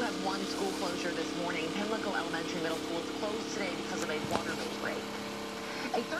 let one school close.